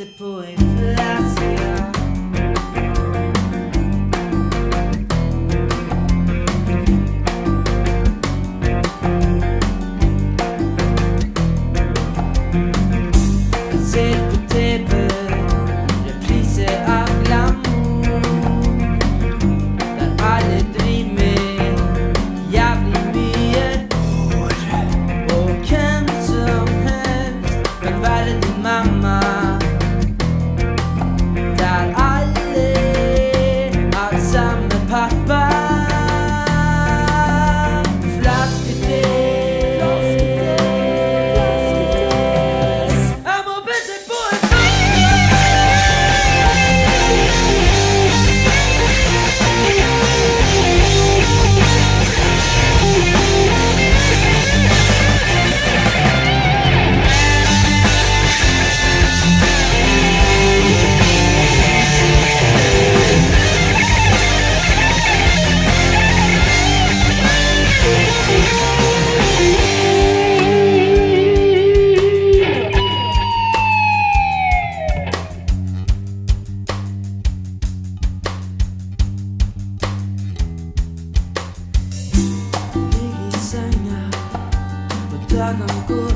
på en flaska Jag ser på TV repriser av glamour Der alle driver med jævlig mye Og hvem som helst kan være din mamma samme Ligge i